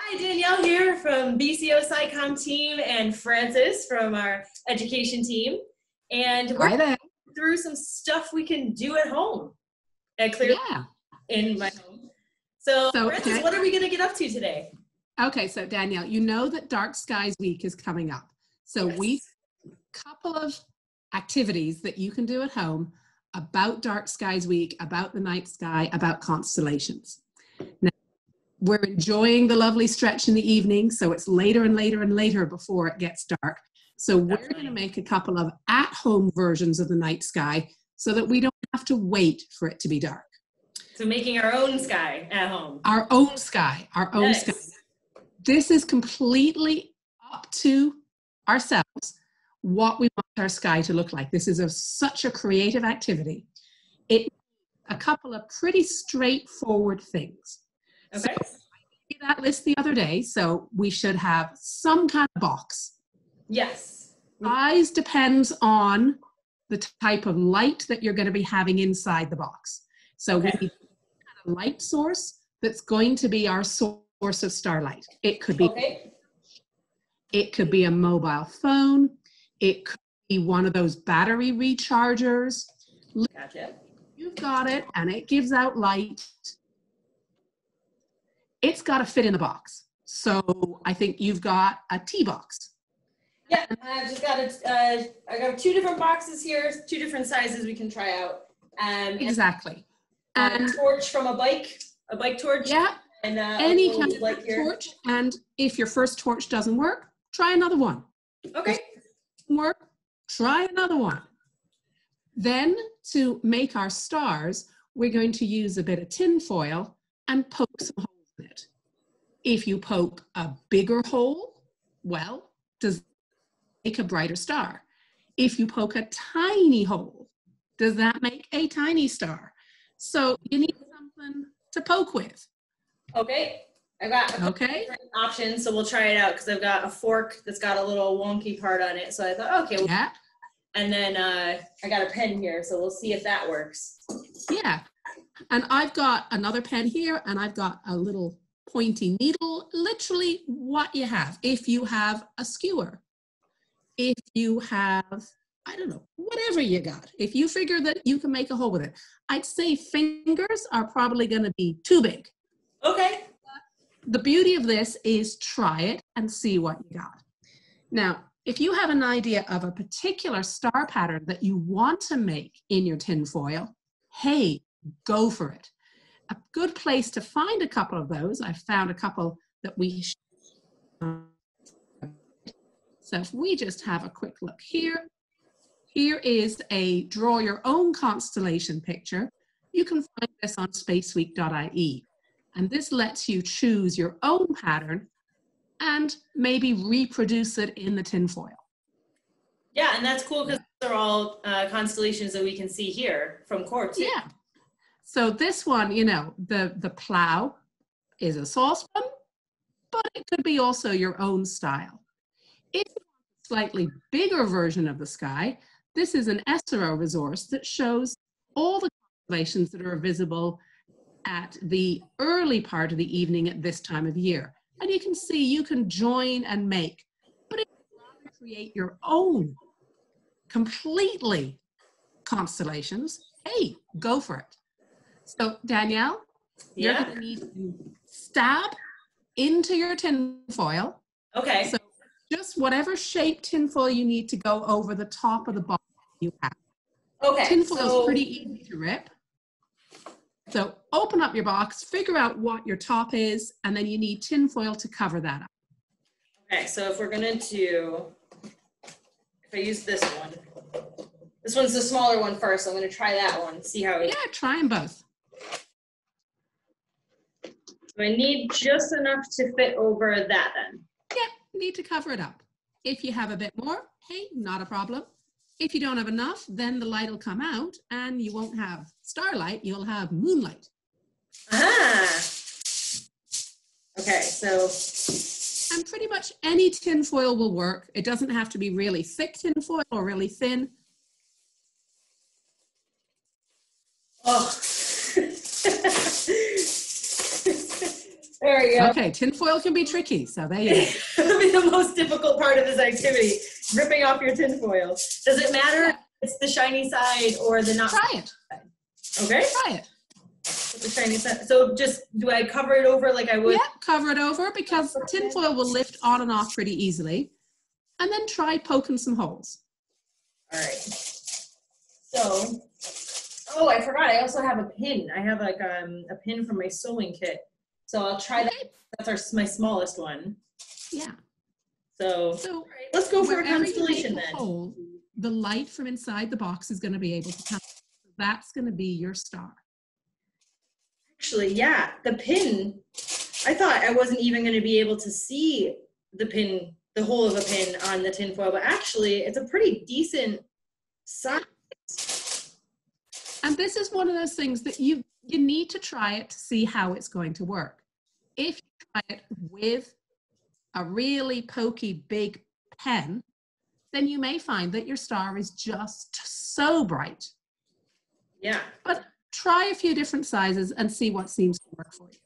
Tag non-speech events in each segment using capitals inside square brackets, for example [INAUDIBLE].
Hi, Danielle here from BCO SciComm team and Frances from our education team. And we're there. through some stuff we can do at home. At Clear Yeah. in my home. So, So, Frances, what are we going to get up to today? Okay, so Danielle, you know that Dark Skies Week is coming up. So we couple of activities that you can do at home about Dark Skies Week, about the night sky, about constellations. Now, we're enjoying the lovely stretch in the evening, so it's later and later and later before it gets dark. So we're going to make a couple of at-home versions of the night sky so that we don't have to wait for it to be dark. So making our own sky at home. Our own sky, our own Nice. sky. this is completely up to ourselves what we want our sky to look like. This is a, such a creative activity. It a couple of pretty straightforward things. Okay. See that list the other day, so we should have some kind of box. yes. Size depends on the type of light that you're going to be having inside the box. So we Okay. need a light source that's going to be our source of starlight. It could be Okay. It could be a mobile phone. It could be one of those battery rechargers. Gotcha. You've got it and it gives out light. It's got to fit in the box. So I think you've got a T box. Yeah, I've just got a, uh, I got two different boxes here, two different sizes we can try out. Um, and Exactly. a torch from a bike, a bike torch. yeah, And uh, any kind of light here. torch. And if your first torch doesn't work, try another one. Okay. work, try another one. Then to make our stars, we're going to use a bit of tin foil and poke some holes it. If you poke a bigger hole, well, does make a brighter star. If you poke a tiny hole, does that make a tiny star? So you need something to poke with, Okay. I got okay? options, so we'll try it out because I've got a fork that's got a little wonky part on it. So I thought, okay, well, Yeah, and then uh, I got a pen here, so we'll see if that works. Yeah. And I've got another pen here and I've got a little pointy needle, literally what you have. If you have a skewer, if you have, I don't know, whatever you got, if you figure that you can make a hole with it, I'd say fingers are probably going to be too big. Okay. The beauty of this is try it and see what you got. Now, if you have an idea of a particular star pattern that you want to make in your tin foil, hey, go for it. A good place to find a couple of those, I found a couple that we. So if we just have a quick look here, here is a draw your own constellation picture. You can find this on spaceweek.ie. And this lets you choose your own pattern and maybe reproduce it in the tinfoil. Yeah, and that's cool because they're all uh, constellations that we can see here from too. Yeah. So this one, you know, the the plow is a saucepan, but it could be also your own style. If you want a slightly bigger version of the sky, this is an SRO resource that shows all the constellations that are visible at the early part of the evening at this time of year. And you can see you can join and make, but if you want to create your own completely constellations, hey, go for it. So, Danielle, you're going to need to stab into your tin foil. Okay. So, just whatever shape tin foil you need to go over the top of the box you have. Okay. Tin foil is pretty easy to rip. So, open up your box, figure out what your top is, and then you need tin foil to cover that up. Okay, so if we're gonna do, if I use this one, this one's the smaller one first. I'm gonna try that one, see how it. Yeah, try them both. I need just enough to fit over that then. Yeah, need to cover it up. If you have a bit more, hey, not a problem. If you don't have enough, then the light will come out and you won't have starlight, you'll have moonlight. Ah. Okay, so And pretty much any tin foil will work. It doesn't have to be really thick tin foil or really thin. oh. [LAUGHS] there you go. Okay, tinfoil can be tricky, so there you go. [LAUGHS] That'll be the most difficult part of this activity, ripping off your tinfoil. Does it matter if it's the shiny side or the not? Try it. Okay, Try it. the shiny side. So just, do I cover it over like I would? Yeah, cover it over because the tinfoil will lift on and off pretty easily. And then try poking some holes. All right. So, oh, I forgot. I also have a pin. I have like um, a pin from my sewing kit. So I'll try that. That's our my smallest one. Yeah. So, So right, let's go for a constellation then. hole, the light from inside the box is going to be able to come. That's going to be your star. Actually, yeah, the pin. I thought I wasn't even going to be able to see the pin, the hole of a pin on the tinfoil, but actually, it's a pretty decent size. And this is one of those things that you you need to try it to see how it's going to work. If you try it with a really pokey big pen, then you may find that your star is just so bright. Yeah. But try a few different sizes and see what seems to work for you.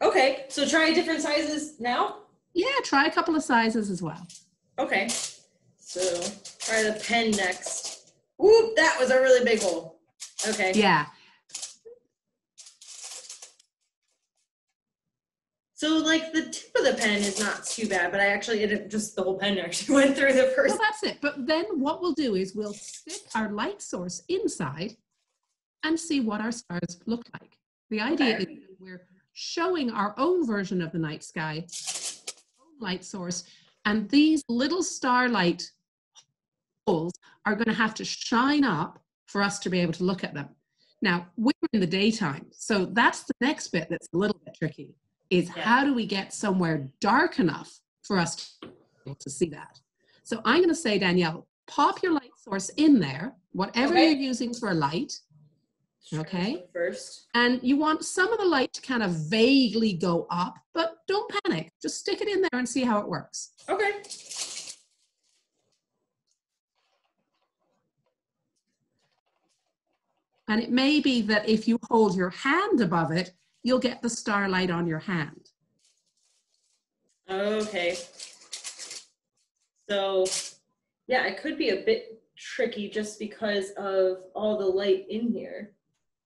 Okay, so try different sizes now. Yeah, try a couple of sizes as well. Okay, so try the pen next. Whoop, that was a really big hole. Okay. Yeah. So like the tip of the pen is not too bad, but I actually it just the whole pen [LAUGHS] actually went through the first. Well, that's it. But then what we'll do is we'll stick our light source inside and see what our stars look like. The idea Okay. is that we're showing our own version of the night sky, own light source, and these little starlight holes are going to have to shine up for us to be able to look at them. Now, we're in the daytime, so that's the next bit that's a little bit tricky, is Yeah. how do we get somewhere dark enough for us to to see that? So I'm going to say, Danielle, pop your light source in there, whatever Okay. you're using for a light, Okay. First. and you want some of the light to kind of vaguely go up, but don't panic. Just stick it in there and see how it works. Okay. And it may be that if you hold your hand above it, you'll get the starlight on your hand. Okay. So, yeah, it could be a bit tricky just because of all the light in here.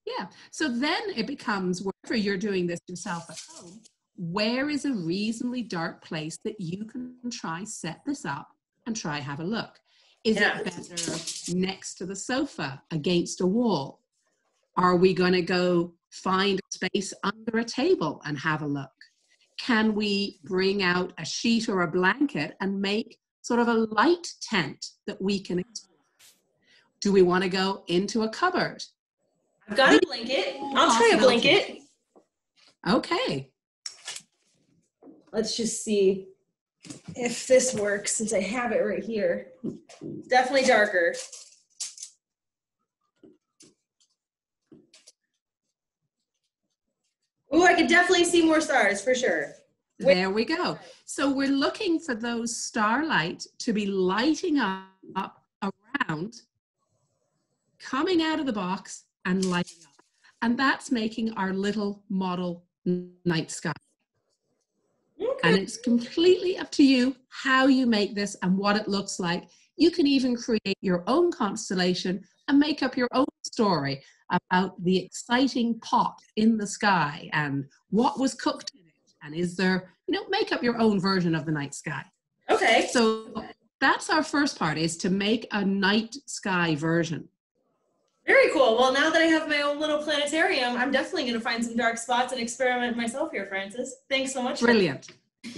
Yeah. So then it becomes wherever you're doing this yourself at home, where is a reasonably dark place that you can try set this up and try have a look? Is Yeah. it better next to the sofa, against a wall? Are we going to go find a space under a table and have a look? Can we bring out a sheet or a blanket and make sort of a light tent that we can explore? Do we want to go into a cupboard? I've got a blanket. I'll try a blanket. Okay. Let's just see if this works since I have it right here. Definitely darker. Ooh, I could definitely see more stars for sure. There we go. So we're looking for those starlight to be lighting up, up around, coming out of the box and lighting up. And that's making our little model night sky. Okay. And it's completely up to you how you make this and what it looks like. You can even create your own constellation and make up your own story about the exciting pot in the sky and what was cooked in it. And is there, you know, make up your own version of the night sky. Okay. So that's our first part is to make a night sky version. Very cool. Well, now that I have my own little planetarium, I'm definitely going to find some dark spots and experiment myself here, Frances. Thanks so much. Brilliant. [LAUGHS]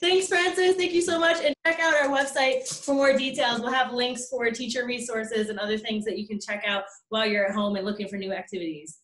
Thanks, Frances. Thank you so much. And check out our website for more details. We'll have links for teacher resources and other things that you can check out while you're at home and looking for new activities.